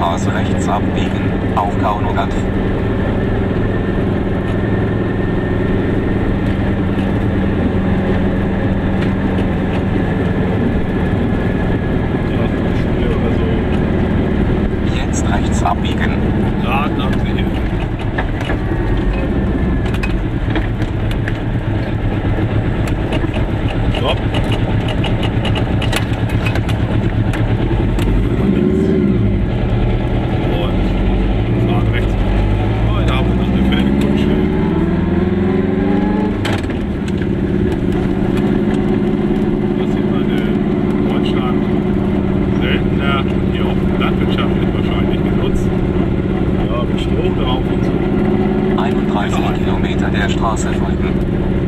Straße rechts abbiegen, auf Kaunogat. Jetzt rechts abbiegen. Straße folgen.